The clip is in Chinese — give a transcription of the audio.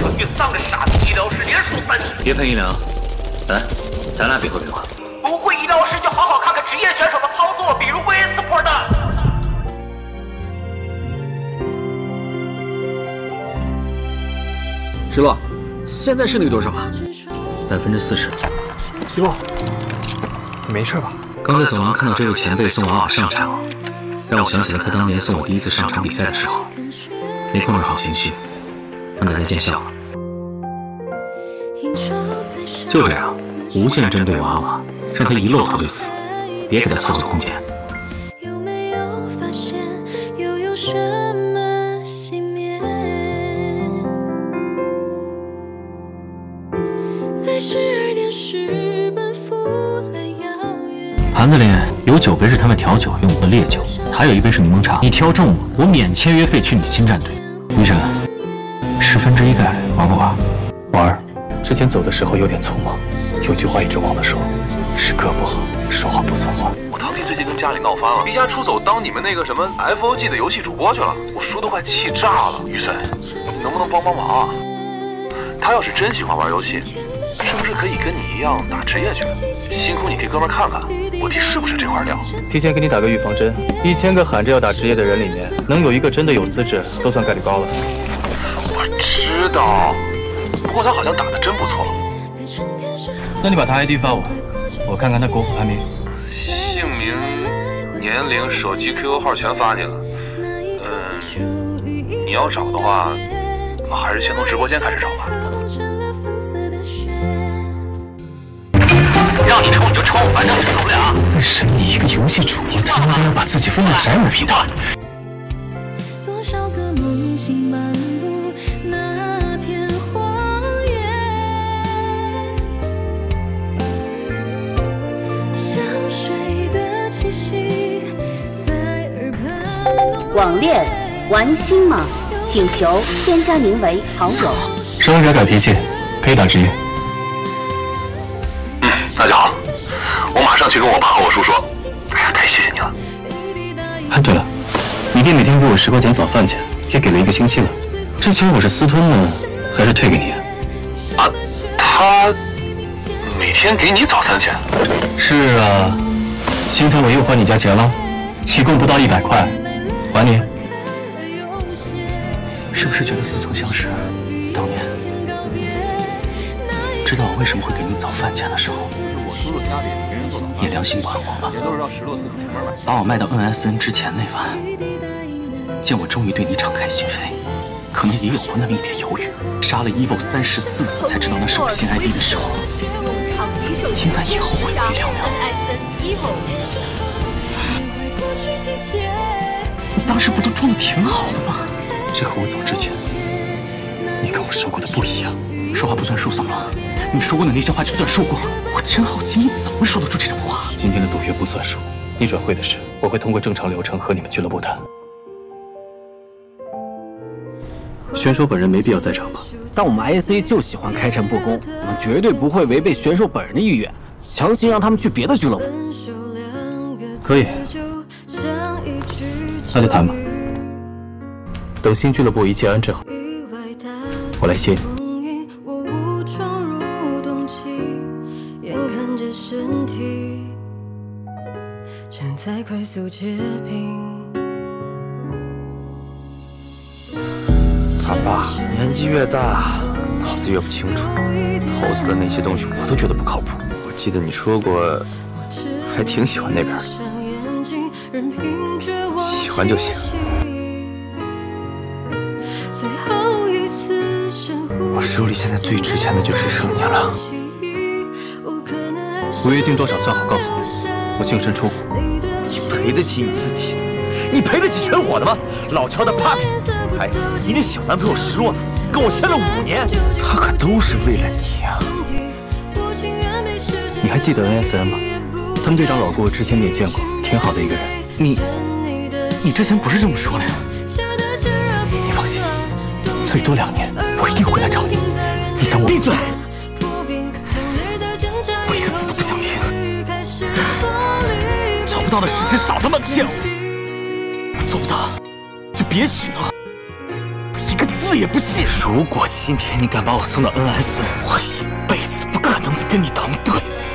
说与三个傻逼医疗师连输三局。别喷医疗，来，咱俩比划比划。不会医疗师就好好看看职业选手的操作，比如威斯普的。石洛，现在胜率多少啊？百分之四十。石洛，你没事吧？刚在走廊看到这位前辈送娃娃上场，让我想起了他当年送我第一次上场比赛的时候，没控制好情绪，让大家见笑了。就这样，无限针对娃娃，让他一露头就死，别给他操作空间。盘子里有九杯是他们调酒用的烈酒，还有一杯是柠檬茶。你挑中了，我免签约费去你新战队。医生，十分之一概率玩不玩？玩。之前走的时候有点匆忙，有句话一直忘了说，是哥不好，说话不算话。我堂弟最近跟家里闹翻了，离家出走当你们那个什么 FOG 的游戏主播去了，我叔都快气炸了。雨神，你能不能帮帮忙啊？他要是真喜欢玩游戏。是不是可以跟你一样打职业去？辛苦你替哥们看看，我弟是不是这块料？提前给你打个预防针，一千个喊着要打职业的人里面，能有一个真的有资质，都算概率高了。我知道，不过他好像打的真不错。那你把他 ID 发我，我看看他国服排名。姓名、年龄、手机、QQ 号全发你了。嗯，你要找的话，还是先从直播间开始找吧。让你抽你就抽，反正死不了。为什么你一个游戏主播，他妈要把自己分到宅舞频道？网恋玩心吗？请求添加您为好友。稍微改改脾气，可以打职业。嗯那就好，我马上去跟我爸和我叔说。哎呀，太谢谢你了。哎，对了，你弟每天给我十块钱早饭钱，也给了一个星期了。这钱我是私吞呢，还是退给你？啊，他每天给你早餐钱？是啊，今天我又花你家钱了，一共不到一百块，还你。是不是觉得似曾相识？当年知道我为什么会给你早饭钱的时候。也良心不安过吗？把我卖到 NSN 之前那晚，见我终于对你敞开心扉，可能也有过那么一点犹豫。杀了 EVO 三十四次才知道那是我新 ID 的时候，应该也后悔不了了。你当时不都装的挺好的吗？这和我走之前，你跟我说过的不一样。说话不算数，怎么了？你说过的那些话就算数过？我真好奇，你怎么说得出这种话？今天的赌约不算数，你转会的事，我会通过正常流程和你们俱乐部谈。选手本人没必要在场吧？但我们 IC 就喜欢开诚布公，我们绝对不会违背选手本人的意愿，强行让他们去别的俱乐部。可以，那就谈吧。等新俱乐部一切安置好，我来接你。在快速结冰。他爸年纪越大，脑子越不清楚，投资的那些东西我都觉得不靠谱。我记得你说过，还挺喜欢那边的，喜欢就行。我手里现在最值钱的就是盛年了。违约金多少算好？告诉我，我净身出户。你赔得起你自己的，你赔得起全火的吗？老乔的 Papi，还有你那小男朋友石洛呢，跟我签了五年，他可都是为了你呀。你还记得 NSN 吗？他们队长老顾之前你也见过，挺好的一个人。你，你之前不是这么说的呀？你放心，最多两年，我一定会来找你。你等我。闭嘴！做不到的事情少他妈骗我！做不到就别许诺，一个字字也不信。如果今天你敢把我送到 NS，我一辈子不可能再跟你同队。